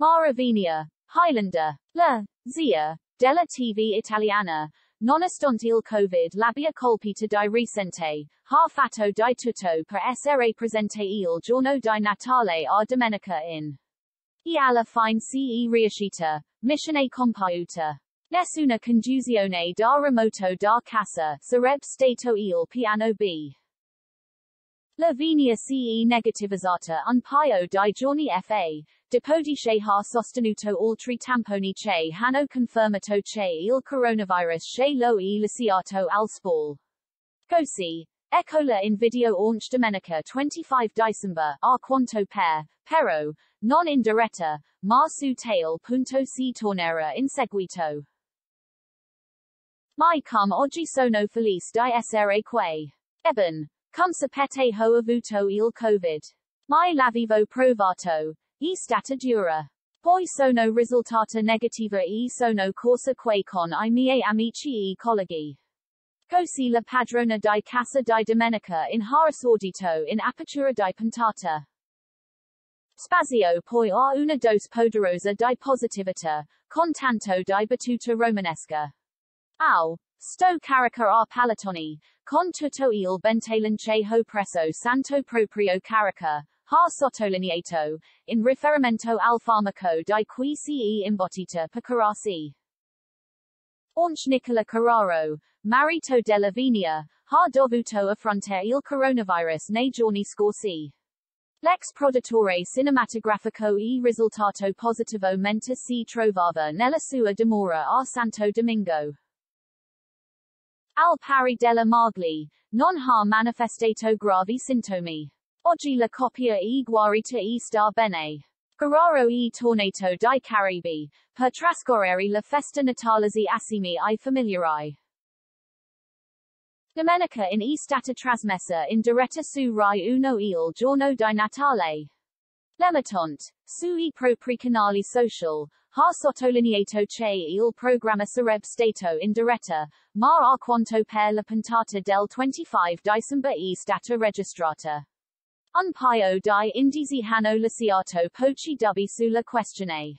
Maraviglia, Highlander, La Zia, della TV Italiana, nonostante il Covid l'abbia colpito di recente, ha fatto di tutto per essere presente il giorno di Natale a domenica in. E alla fine ce riuscita, missione compiuta. Nessuna congiunzione da remoto da casa, sarebbe stato il piano B. La Venier ce negativizzata un paio di giorni fa, dopodiché ha sostenuto altri tamponi che hanno confermato che il coronavirus che lo è lasciato al spall. Così, Eccola in video launch domenica 25 December, a quanto per, però, non in diretta, ma su tail punto si tornerà in seguito. Mai come oggi sono felice di essere qui. Eben, come sapete ho avuto il Covid. Mai l'avevo provato. E stata dura. Poi sono risultata negativa e sono corsa qui con i miei amici e colleghi. Così la padrona di casa di domenica in Harisordito in apertura di puntata. Spazio poi a una dose poderosa di positività, con tanto di battuta romanesca. Au, sto carica a palatoni, con tutto il Bentelan che ho presso santo proprio carica, ha sottolineato, in riferimento al farmaco di cui ce imbottita per curarsi. Aunch Nicola Carraro, marito della Venier, ha dovuto affrontare il coronavirus nei giorni scorsi. L'ex produttore cinematografico e risultato positivo mentre si trovava nella sua dimora a Santo Domingo. Al pari della Margli, non ha manifestato gravi sintomi. Oggi la coppia e guarita e sta bene. Carraro e tornato di Caribe, per trascorrere la festa natalizi assieme ai familiari. Domenica in è stata trasmessa in diretta su Rai Uno il giorno di Natale. L'emittente, sui propri canali social, ha sottolineato che il programma sarebbe stato in diretta, ma a quanto per la puntata del 25 dicembre è stata registrata. Un paio di indizi hanno lasciato pochi dubbi sulla questione.